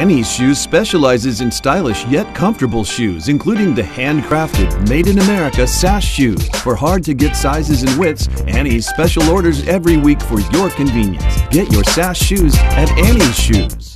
Annie's Shoes specializes in stylish yet comfortable shoes, including the handcrafted, made in America SAS shoes. For hard to get sizes and widths, Annie's special orders every week for your convenience. Get your SAS shoes at Annie's Shoes.